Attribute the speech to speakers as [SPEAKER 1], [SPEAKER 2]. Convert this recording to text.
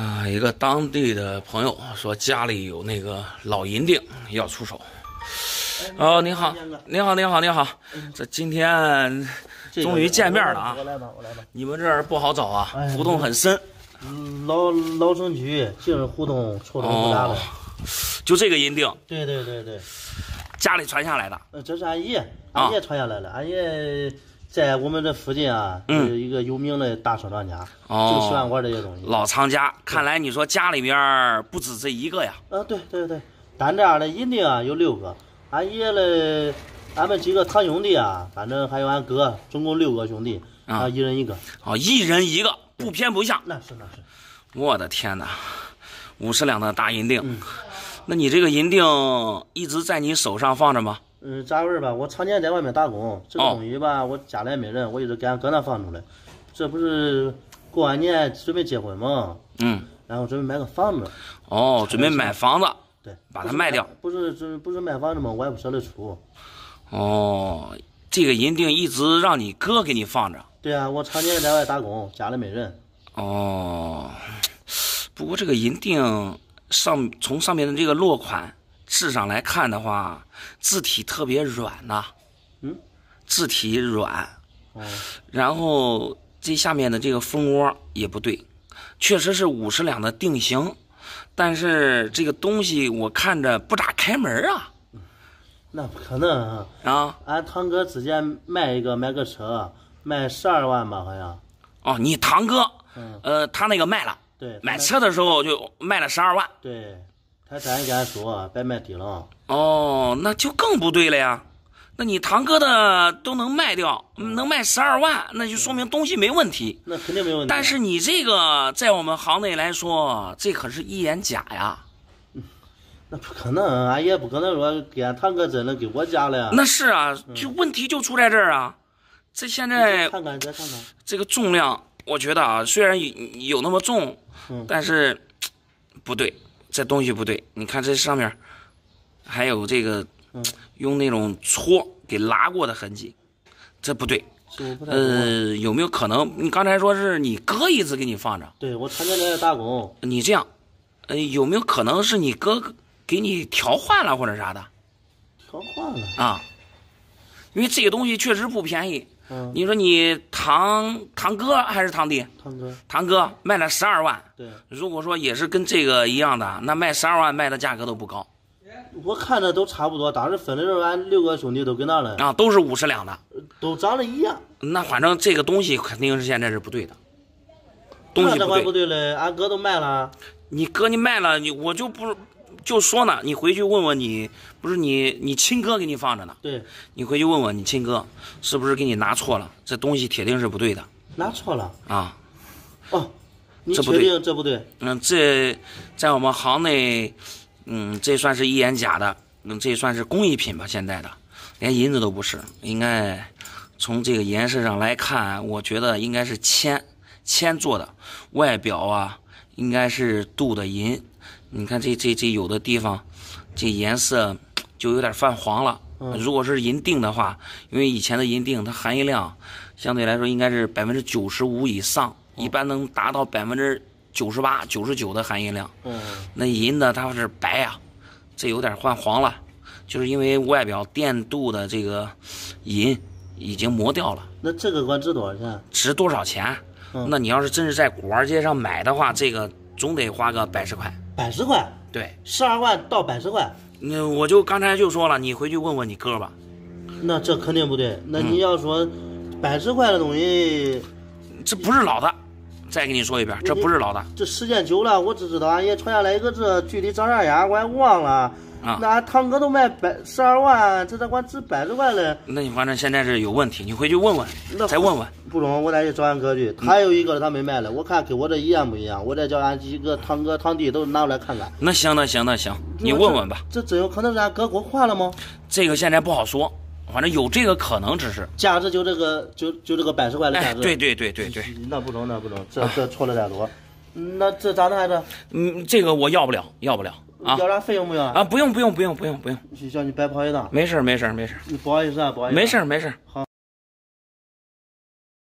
[SPEAKER 1] 啊，一个当地的朋友说家里有那个老银锭要出手。哦，你好，你好，你好，你好，这今天终于见面了啊！
[SPEAKER 2] 我来吧，我来吧。
[SPEAKER 1] 你们这儿不好找啊
[SPEAKER 2] 哎，
[SPEAKER 1] 胡同很深，
[SPEAKER 2] 嗯老老城区净是胡同，臭动不大的。
[SPEAKER 1] 哦就这个银锭，
[SPEAKER 2] 对对对对，
[SPEAKER 1] 家里传下来的。
[SPEAKER 2] 呃，这是俺爷，
[SPEAKER 1] 啊
[SPEAKER 2] 俺爷传下来了。俺爷在我们这附近啊，
[SPEAKER 1] 嗯
[SPEAKER 2] 是一个有名的大收藏家，
[SPEAKER 1] 哦
[SPEAKER 2] 就喜欢玩这些东西。
[SPEAKER 1] 老藏家，看来你说家里边不止这一个呀？
[SPEAKER 2] 啊，对对对，咱这样的银锭啊有六个，俺爷嘞，俺们几个堂兄弟啊，反正还有俺哥，总共六个兄弟
[SPEAKER 1] 啊
[SPEAKER 2] 啊，一人一个。
[SPEAKER 1] 啊，一人一个，不偏不向。
[SPEAKER 2] 那是那是，
[SPEAKER 1] 我的天哪，五十两的大银锭，
[SPEAKER 2] 嗯
[SPEAKER 1] 那你这个银锭一直在你手上放着吗？
[SPEAKER 2] 嗯，咋回事吧？我常年在外面打工，这个
[SPEAKER 1] 哦
[SPEAKER 2] 东西吧，我家里也没人，我一直给俺搁那放着嘞。这不是过完年准备结婚吗？
[SPEAKER 1] 嗯，
[SPEAKER 2] 然后准备买个房子，
[SPEAKER 1] 哦，准备买房子。
[SPEAKER 2] 对，
[SPEAKER 1] 把它卖掉。
[SPEAKER 2] 不是不是不是卖房子吗？我也不舍得出。
[SPEAKER 1] 哦，这个银锭一直让你哥给你放着。
[SPEAKER 2] 对啊，我常年在外打工，家里没人。
[SPEAKER 1] 哦，不过这个银锭上从上面的这个落款字上来看的话，字体特别软呐、
[SPEAKER 2] 嗯，
[SPEAKER 1] 字体软，
[SPEAKER 2] 哦，
[SPEAKER 1] 然后这下面的这个蜂窝也不对，确实是五十两的定型，但是这个东西我看着不咋开门啊
[SPEAKER 2] 那不可能啊！
[SPEAKER 1] 啊！
[SPEAKER 2] 俺堂哥之前卖一个买个车，卖十二万吧，好像。
[SPEAKER 1] 哦，你堂哥，
[SPEAKER 2] 嗯，
[SPEAKER 1] 呃，他那个卖了，
[SPEAKER 2] 对。
[SPEAKER 1] 买车的时候就卖了十二万。
[SPEAKER 2] 对，他咱跟俺说别卖低了。
[SPEAKER 1] 哦，那就更不对了呀。那你堂哥的都能卖掉，能卖十二万，那就说明东西没问题。
[SPEAKER 2] 那肯定没问题。
[SPEAKER 1] 但是你这个在我们行内来说，这可是一眼假呀。
[SPEAKER 2] 那不可能，俺也不可能说给俺堂哥真的给我家了。
[SPEAKER 1] 那是啊，就问题就出在这儿啊。这现在
[SPEAKER 2] 看看再看看。
[SPEAKER 1] 这个重量，我觉得啊，虽然有有那么重，
[SPEAKER 2] 嗯
[SPEAKER 1] 但是不对，这东西不对。你看这上面还有这个
[SPEAKER 2] 嗯
[SPEAKER 1] 用那种搓给拉过的痕迹，这不对。呃，有没有可能？你刚才说是你哥一直给你放着，
[SPEAKER 2] 对我常年在这打工，
[SPEAKER 1] 你这样，呃，有没有可能是你哥给你调换了或者啥的
[SPEAKER 2] 调换了。
[SPEAKER 1] 啊？因为这个东西确实不便宜。
[SPEAKER 2] 嗯，
[SPEAKER 1] 你说你堂堂哥还是堂弟？
[SPEAKER 2] 堂哥，
[SPEAKER 1] 堂哥卖了十二万，
[SPEAKER 2] 对
[SPEAKER 1] 如果说也是跟这个一样的，那卖十二万卖的价格都不高
[SPEAKER 2] 我看着都差不多。当时分的时候，俺六个兄弟都跟那了，
[SPEAKER 1] 啊，都是五十两的。
[SPEAKER 2] 都长得一样。
[SPEAKER 1] 那反正这个东西肯定是现在是不对的，东西不对。
[SPEAKER 2] 不对嘞，俺哥都卖了。
[SPEAKER 1] 你哥你卖了，你我就不就说呢，你回去问问你，不是你你亲哥给你放着呢，
[SPEAKER 2] 对，
[SPEAKER 1] 你回去问问你亲哥，是不是给你拿错了？这东西铁定是不对的
[SPEAKER 2] 拿错了。
[SPEAKER 1] 啊。
[SPEAKER 2] 哦，你
[SPEAKER 1] 这不对
[SPEAKER 2] 确定这不对？
[SPEAKER 1] 嗯，这在我们行内，嗯，这算是一眼假的，嗯，这算是工艺品吧？现在的连银子都不是，应该从这个颜色上来看，我觉得应该是铅铅做的，外表啊应该是镀的银。你看这这这有的地方，这颜色就有点泛黄了。
[SPEAKER 2] 嗯
[SPEAKER 1] 如果是银锭的话，因为以前的银锭它含银量相对来说应该是百分之九十五以上，一般能达到百分之九十八、九十九的含银量。
[SPEAKER 2] 嗯，
[SPEAKER 1] 那银的它是白呀、这有点泛黄了，就是因为外表电镀的这个银已经磨掉了。
[SPEAKER 2] 那这个管值多少钱？
[SPEAKER 1] 值多少钱？
[SPEAKER 2] 嗯
[SPEAKER 1] 那你要是真是在古玩街上买的话，这个总得花个百十块。
[SPEAKER 2] 百十块，
[SPEAKER 1] 对，
[SPEAKER 2] 十二万到百十块，
[SPEAKER 1] 那我就刚才就说了，你回去问问你哥吧。
[SPEAKER 2] 那这肯定不对。那
[SPEAKER 1] 嗯
[SPEAKER 2] 你要说百十块的东西，
[SPEAKER 1] 这不是老的，再给你说一遍，这不是老的
[SPEAKER 2] 这时间久了，我只知道俺爷传下来一个这具体长啥样，我还忘了。
[SPEAKER 1] 啊。
[SPEAKER 2] 那俺堂哥都卖百十二万，这咋管值百十万嘞？
[SPEAKER 1] 那你反正现在是有问题，你回去问问，
[SPEAKER 2] 那
[SPEAKER 1] 再问问。
[SPEAKER 2] 不中，我再去找俺哥去。他有一个他没卖了，我看跟我这一样不一样。我再叫俺几个堂哥堂弟都拿过来看看。
[SPEAKER 1] 那行，那行，那行，你问问吧。
[SPEAKER 2] 这真有可能是俺哥给我换了吗？
[SPEAKER 1] 这个现在不好说，反正有这个可能，只是。
[SPEAKER 2] 价值就这个，就就这个百十块的价
[SPEAKER 1] 哎，
[SPEAKER 2] 值。
[SPEAKER 1] 对对对对对，
[SPEAKER 2] 那不中，那不中，这这错了太多。嗯那这咋弄还是？
[SPEAKER 1] 嗯，这个我要不了，要不了啊
[SPEAKER 2] 要啥费用不用？
[SPEAKER 1] 啊！不用不用不用不用不用，
[SPEAKER 2] 叫你白跑一趟。
[SPEAKER 1] 没事儿没事儿没事儿
[SPEAKER 2] 不好意思啊，不好意思啊。
[SPEAKER 1] 没事儿没事儿。
[SPEAKER 2] 好。